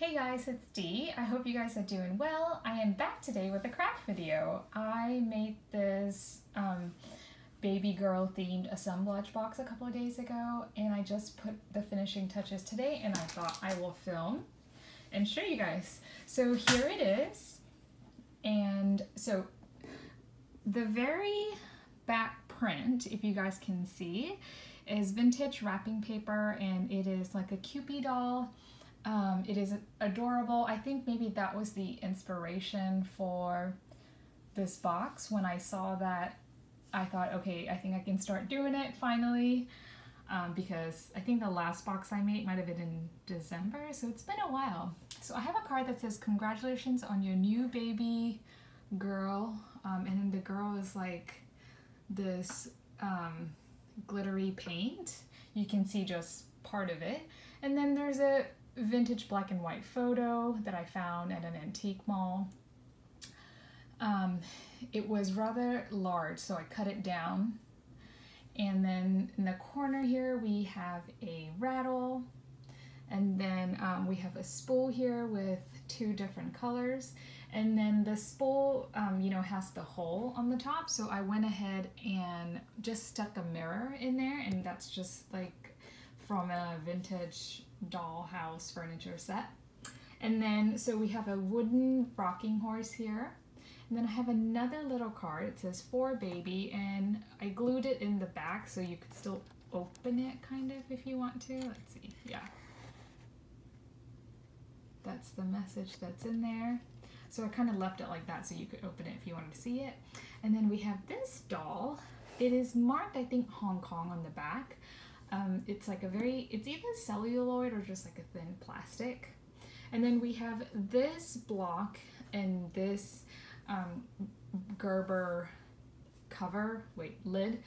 Hey guys, it's Dee. I hope you guys are doing well. I am back today with a craft video. I made this um, baby girl themed assemblage box a couple of days ago and I just put the finishing touches today and I thought I will film and show you guys. So here it is and so the very back print, if you guys can see, is vintage wrapping paper and it is like a Kewpie doll um, it is adorable. I think maybe that was the inspiration for this box. When I saw that, I thought, okay, I think I can start doing it finally. Um, because I think the last box I made might have been in December, so it's been a while. So I have a card that says, congratulations on your new baby girl. Um, and then the girl is like this um, glittery paint. You can see just part of it. And then there's a vintage black and white photo that I found at an antique mall. Um, it was rather large, so I cut it down. And then in the corner here, we have a rattle. And then um, we have a spool here with two different colors. And then the spool, um, you know, has the hole on the top. So I went ahead and just stuck a mirror in there. And that's just like from a vintage dollhouse furniture set. And then, so we have a wooden rocking horse here. And then I have another little card. It says for baby and I glued it in the back so you could still open it kind of if you want to. Let's see, yeah. That's the message that's in there. So I kind of left it like that so you could open it if you wanted to see it. And then we have this doll. It is marked, I think, Hong Kong on the back. Um, it's like a very, it's either celluloid or just like a thin plastic. And then we have this block and this um, Gerber cover, wait, lid,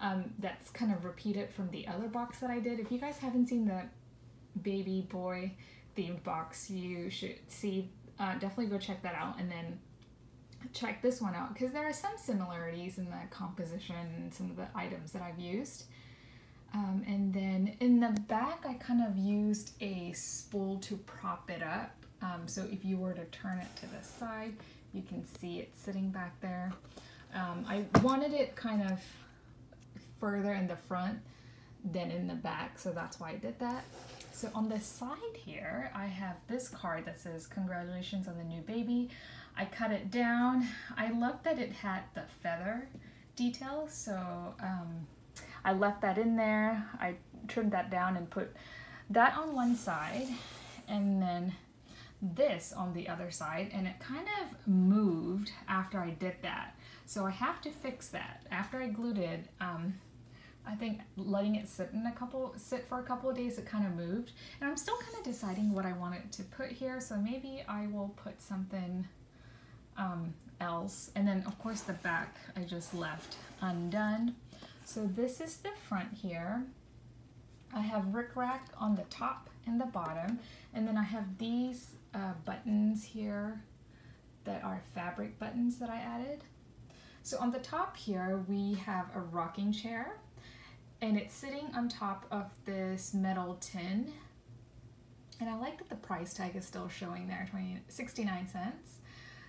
um, that's kind of repeated from the other box that I did. If you guys haven't seen the baby boy themed box, you should see, uh, definitely go check that out and then check this one out because there are some similarities in the composition and some of the items that I've used. Um, and then in the back, I kind of used a spool to prop it up. Um, so if you were to turn it to the side, you can see it sitting back there. Um, I wanted it kind of further in the front than in the back, so that's why I did that. So on the side here, I have this card that says, congratulations on the new baby. I cut it down. I love that it had the feather detail, so um, I left that in there. I trimmed that down and put that on one side and then this on the other side and it kind of moved after I did that. So I have to fix that. After I glued it, um, I think letting it sit in a couple sit for a couple of days it kind of moved and I'm still kind of deciding what I wanted to put here so maybe I will put something um, else and then of course the back I just left undone so this is the front here. I have rickrack on the top and the bottom, and then I have these uh, buttons here that are fabric buttons that I added. So on the top here, we have a rocking chair, and it's sitting on top of this metal tin. And I like that the price tag is still showing there, 20, 69 cents.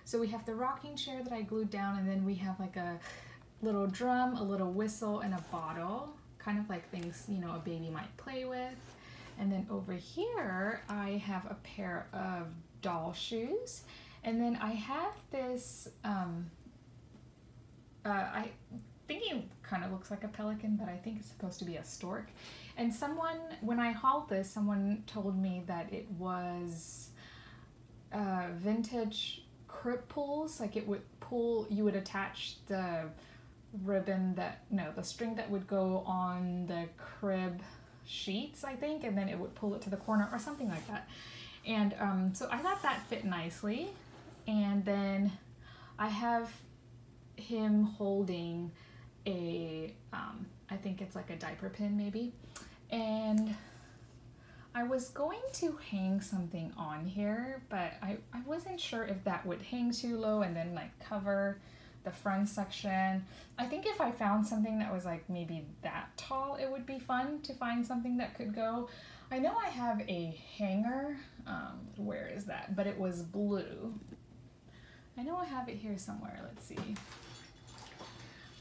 So we have the rocking chair that I glued down, and then we have like a little drum, a little whistle, and a bottle, kind of like things, you know, a baby might play with. And then over here, I have a pair of doll shoes. And then I have this, um, uh, I think it kind of looks like a pelican, but I think it's supposed to be a stork. And someone, when I hauled this, someone told me that it was uh, vintage crib pulls, like it would pull, you would attach the ribbon that no the string that would go on the crib sheets I think and then it would pull it to the corner or something like that. And um, so I thought that fit nicely. And then I have him holding a um, I think it's like a diaper pin maybe. And I was going to hang something on here but I, I wasn't sure if that would hang too low and then like cover the front section. I think if I found something that was like maybe that tall, it would be fun to find something that could go. I know I have a hanger. Um, where is that? But it was blue. I know I have it here somewhere. Let's see.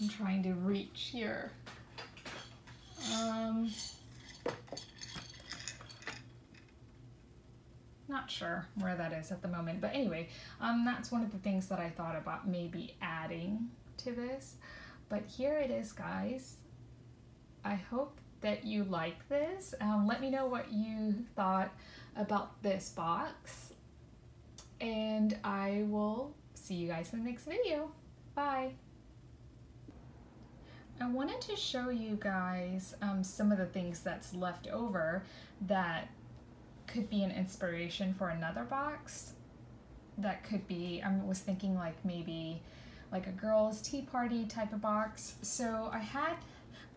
I'm trying to reach here. Um, not sure where that is at the moment. But anyway, um, that's one of the things that I thought about maybe adding to this. But here it is, guys. I hope that you like this. Um, let me know what you thought about this box. And I will see you guys in the next video. Bye. I wanted to show you guys um, some of the things that's left over that could be an inspiration for another box. That could be, I was thinking like maybe like a girls' tea party type of box. So I had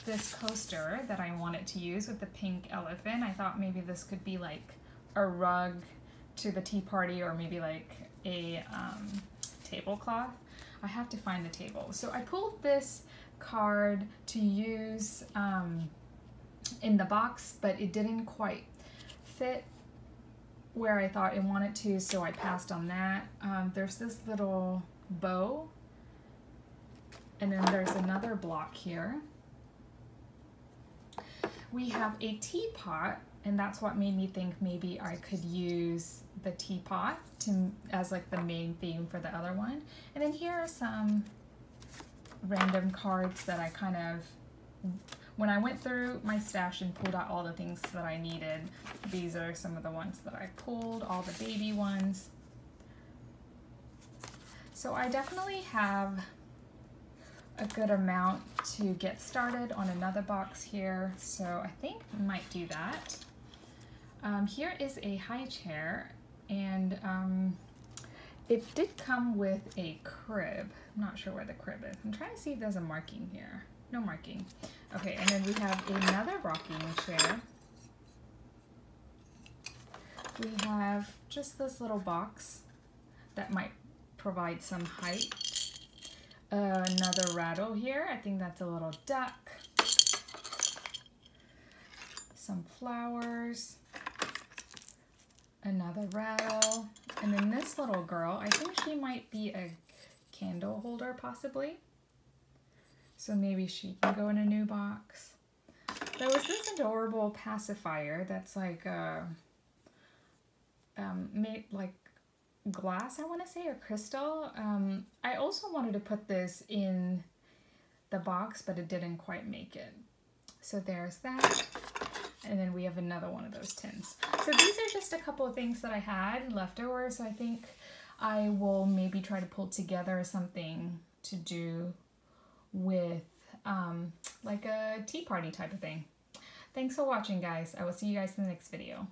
this coaster that I wanted to use with the pink elephant. I thought maybe this could be like a rug to the tea party or maybe like a um, tablecloth. I have to find the table. So I pulled this card to use um, in the box, but it didn't quite fit where I thought it wanted to, so I passed on that. Um, there's this little bow, and then there's another block here. We have a teapot, and that's what made me think maybe I could use the teapot to as like the main theme for the other one. And then here are some random cards that I kind of when I went through my stash and pulled out all the things that I needed, these are some of the ones that I pulled, all the baby ones. So I definitely have a good amount to get started on another box here, so I think I might do that. Um, here is a high chair, and um, it did come with a crib. I'm not sure where the crib is. I'm trying to see if there's a marking here. No marking. Okay, and then we have another rocking chair. We have just this little box that might provide some height. Uh, another rattle here. I think that's a little duck. Some flowers. Another rattle. And then this little girl, I think she might be a candle holder possibly. So maybe she can go in a new box. There was this adorable pacifier that's like uh, um, made like glass, I want to say, or crystal. Um, I also wanted to put this in the box, but it didn't quite make it. So there's that. And then we have another one of those tins. So these are just a couple of things that I had left over. So I think I will maybe try to pull together something to do with um, like a tea party type of thing. Thanks for watching, guys. I will see you guys in the next video.